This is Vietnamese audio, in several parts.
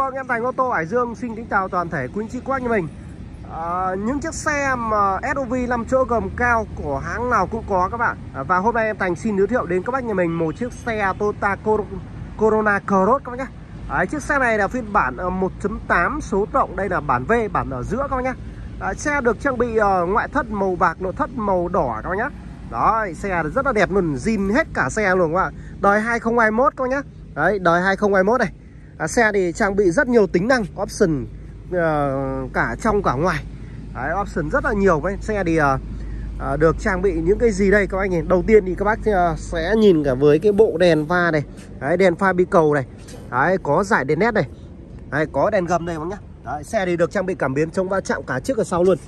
Vâng, em Thành ô tô Hải Dương xin kính chào toàn thể quý anh chị quách như mình. À, Những chiếc xe mà SUV 5 chỗ gầm cao của hãng nào cũng có các bạn. À, Và hôm nay em Thành xin giới thiệu đến các bác nhà mình một chiếc xe Toyota Corona Cross các bác nhé à, Chiếc xe này là phiên bản ờ, 1.8 số rộng, đây là bản V, bản ở giữa các bác nhé à, Xe được trang bị ờ, ngoại thất màu bạc, nội thất màu đỏ các bác nhé Đó, xe rất là đẹp luôn, zin hết cả xe luôn các bạn. Đời 2021 các bác nhé Đấy, đời 2021 này à, Xe thì trang bị rất nhiều tính năng Option uh, cả trong cả ngoài. Đấy, Option rất là nhiều với Xe thì uh, uh, được trang bị những cái gì đây các anh nhìn Đầu tiên thì các bác uh, sẽ nhìn cả với cái bộ đèn pha này. Đấy, đèn pha bi cầu này. Đấy, có giải đèn nét này. Đấy, có đèn gầm đây bác nhá. Đấy, Xe thì được trang bị cảm biến chống va chạm cả trước và sau luôn.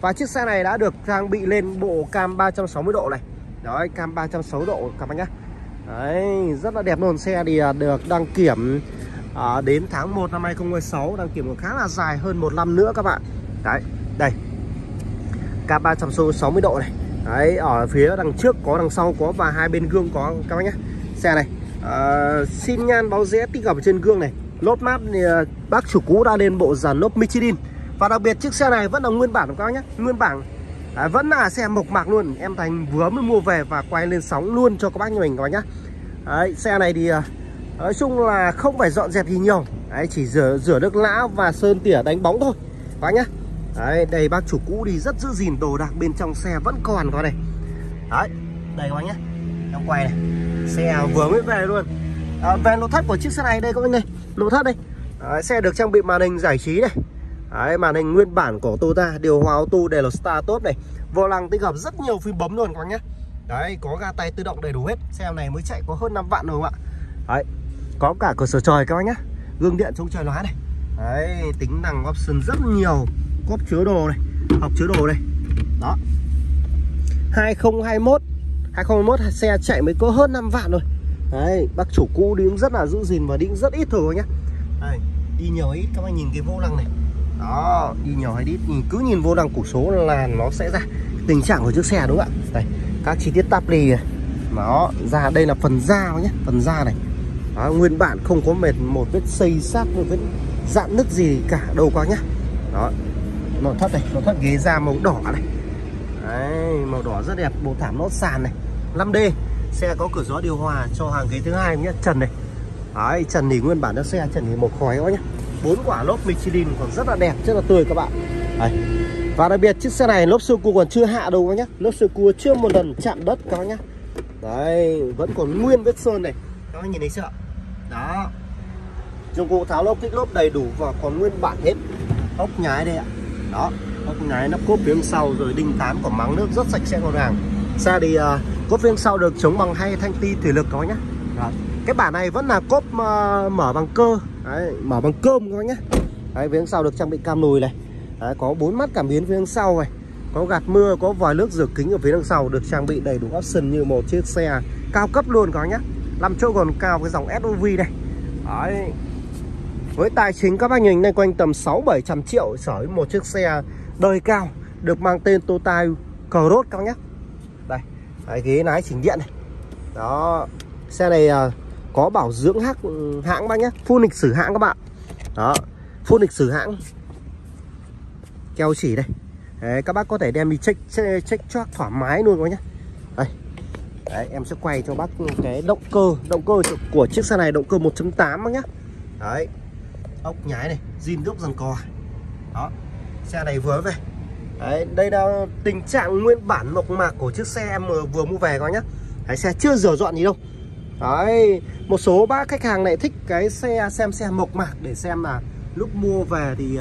Và chiếc xe này đã được trang bị lên bộ cam 360 độ này. Đấy, cam 360 độ các bác nhá. Đấy, rất là đẹp luôn. Xe thì được đăng kiểm à, đến tháng 1 năm 2016 đăng kiểm khá là dài hơn một năm nữa các bạn. Đấy đây. K 360 độ này. Đấy ở phía đằng trước có đằng sau có và hai bên gương có các bác nhé. Xe này à, xin nhan báo rẽ tích hợp trên gương này. Lốp map thì ờ, bác chủ cũ đã lên bộ dàn lốp Michelin. Và đặc biệt chiếc xe này vẫn là nguyên bản của các bác nhé. Nguyên bản à, vẫn là xe mộc mạc luôn. Em thành vừa mới mua về và quay lên sóng luôn cho các bác như mình các bác nhé. Đấy, xe này thì Nói chung là không phải dọn dẹp gì nhiều. Đấy, chỉ rửa rửa nước lã và sơn tỉa đánh bóng thôi. Bác nhá. Đấy, đây bác chủ cũ đi rất giữ gìn đồ đạc bên trong xe vẫn còn các này Đấy, đây các bác nhá. Em quay này. Xe vừa mới về luôn. À, Về nội thất của chiếc xe này đây các bác này Nội thất đây. Đấy, Xe được trang bị màn hình giải trí này. Đấy, màn hình nguyên bản của Toyota Điều hòa auto đều là Star tốt này. Vô lăng tích hợp rất nhiều phím bấm luôn các bác nhá. Đấy, có ga tay tự động đầy đủ hết. Xe này mới chạy có hơn 5 vạn rồi không ạ. Đấy, có cả cửa sổ trời các bác nhá. Gương điện chống trời lóa này. Đấy tính năng option rất nhiều. Cốp chứa đồ này học chứa đồ này. Đó. 2021 2021 xe chạy mới có hơn 5 vạn rồi. Đấy bác chủ cũ đi cũng rất là giữ gìn và đi rất ít thôi nhá. Đây, đi nhiều ít các bác nhìn cái vô lăng này. Đó đi nhiều hay ít nhìn cứ nhìn vô lăng củ số là nó sẽ ra tình trạng của chiếc xe đúng không ạ? Đây các chi tiết tắp lì này. Nó ra đây là phần da nhé phần da này đó, nguyên bản không có mệt một vết xây sát một vết dạn nứt gì cả đâu quá nhá. Đó. Nội thất này nội thất ghế da màu đỏ này. Đấy, màu đỏ rất đẹp bộ thảm lót sàn này. 5D xe có cửa gió điều hòa cho hàng ghế thứ hai nhé trần này. Đấy, trần thì nguyên bản nó xe trần thì màu khói quá nhá. Bốn quả lốp Michelin còn rất là đẹp rất là tươi các bạn. Đấy. và đặc biệt chiếc xe này lốp sơ cua còn chưa hạ đâu các nhá. Lốp sơ cua chưa một lần chạm đất các nhá. Đấy vẫn còn nguyên vết sơn này. Các bạn nhìn thấy chưa? Đó. Dụng cụ tháo lốp kích lốp đầy đủ và còn nguyên bản hết. Ốc nhái đây ạ. Đó ốc nhái nắp cốp phía sau rồi đinh tán của máng nước rất sạch sẽ gọn gàng. Xe thì uh, cốp phía sau được chống bằng hai thanh ti thủy lực các bác nhé đó. cái bản này vẫn là cốp uh, mở bằng cơ. Đấy, mở bằng cơm các bác nhé đấy, phía sau được trang bị cam lùi này. Đấy, có bốn mắt cảm biến phía sau này. Có gạt mưa có vòi nước rửa kính ở phía đằng sau được trang bị đầy đủ option như một chiếc xe cao cấp luôn các bác nhé 5 chỗ còn cao cái dòng SUV này Đấy. Với tài chính các bác nhìn đây quanh tầm 6-700 triệu sở hữu một chiếc xe đời cao được mang tên Toyota Cross các bác nhé Đây, Đấy, ghế lái chỉnh điện này. Đó, xe này uh, có bảo dưỡng hãng, ừ, hãng bác nhé. Full lịch sử hãng các bạn. Đó, full lịch sử hãng. Keo chỉ đây. Đấy, các bác có thể đem đi check, check, check thoải mái luôn các nhé. Đây, Đấy, em sẽ quay cho bác cái động cơ Động cơ của chiếc xe này động cơ 1.8 nhá. Đấy Ốc nhái này, zin đúc dần cò Đó, xe này vừa về. Đấy, đây là tình trạng nguyên bản mộc mạc của chiếc xe em vừa mua về các nhá. Đấy, xe chưa rửa dọn gì đâu. Đấy, một số bác khách hàng này thích cái xe xem xe mộc mạc để xem là lúc mua về thì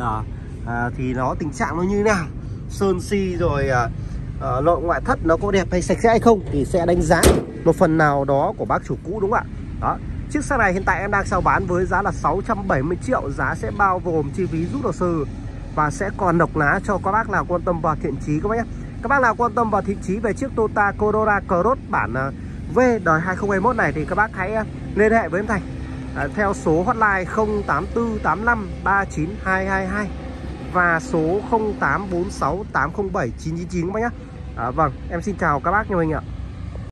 à, thì nó tình trạng nó như thế nào. Sơn si rồi à, Ờ, uh, nội ngoại thất nó có đẹp hay sạch sẽ hay không thì sẽ đánh giá một phần nào đó của bác chủ cũ đúng không ạ? Đó. Chiếc xe này hiện tại em đang chào bán với giá là 670 triệu giá sẽ bao gồm chi phí rút hồ sơ và sẽ còn độc lá cho các bác nào quan tâm vào thiện chí các bác nhé. Các bác nào quan tâm vào thiện chí về chiếc Toyota Corolla Cross bản ờ, V đời 2021 này thì các bác hãy ờ, liên hệ với em Thành. Theo số hotline 0848539222 và số 0846807999 các bác nhé à, dạ, Vâng em xin chào các bác nha mình ạ.